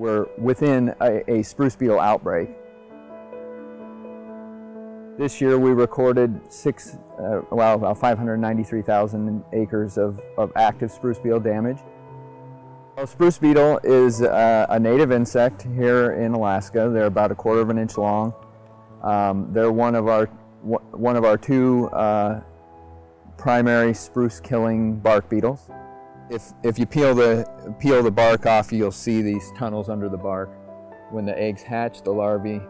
We're within a, a spruce beetle outbreak. This year we recorded six, uh, well, about 593,000 acres of, of active spruce beetle damage. Well, spruce beetle is uh, a native insect here in Alaska. They're about a quarter of an inch long. Um, they're one of our one of our two uh, primary spruce killing bark beetles. If, if you peel the, peel the bark off, you'll see these tunnels under the bark. When the eggs hatch, the larvae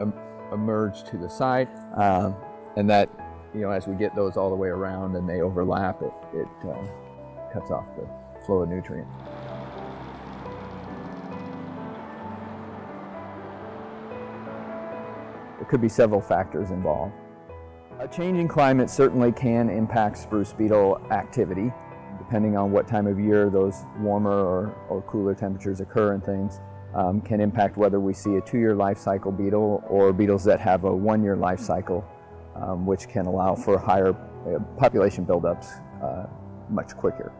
em emerge to the side, um, and that, you know, as we get those all the way around and they overlap, it, it uh, cuts off the flow of nutrients. There could be several factors involved. A changing climate certainly can impact spruce beetle activity, depending on what time of year those warmer or, or cooler temperatures occur and things. Um, can impact whether we see a two-year life cycle beetle or beetles that have a one-year life cycle, um, which can allow for higher uh, population buildups uh, much quicker.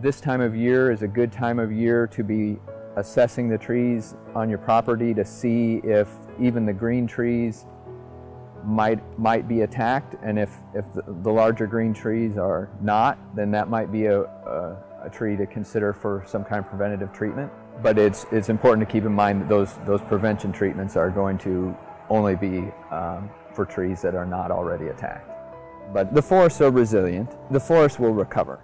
This time of year is a good time of year to be assessing the trees on your property to see if even the green trees might might be attacked and if if the, the larger green trees are not then that might be a, a, a, tree to consider for some kind of preventative treatment. But it's it's important to keep in mind that those those prevention treatments are going to only be um, for trees that are not already attacked. But the forests are resilient the forest will recover